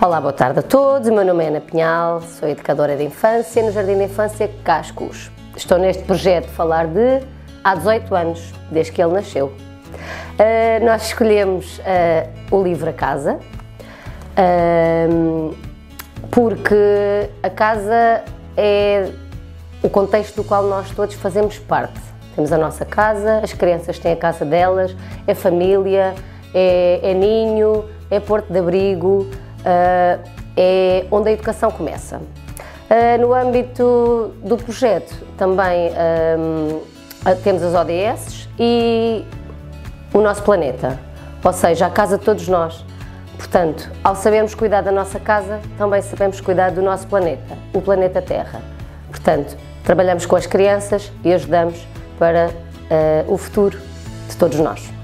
Olá, boa tarde a todos. O meu nome é Ana Pinhal, sou educadora de infância no Jardim de Infância Cascos. Estou neste projeto de falar de há 18 anos, desde que ele nasceu. Uh, nós escolhemos uh, o livro A Casa, uh, porque a casa é o contexto do qual nós todos fazemos parte. Temos a nossa casa, as crianças têm a casa delas, é família, é, é ninho, é porto de abrigo, é onde a educação começa. Uh, no âmbito do projeto também um, temos as ODS e o nosso planeta, ou seja, a casa de todos nós. Portanto, ao sabermos cuidar da nossa casa, também sabemos cuidar do nosso planeta, o planeta Terra. Portanto, trabalhamos com as crianças e ajudamos para uh, o futuro de todos nós.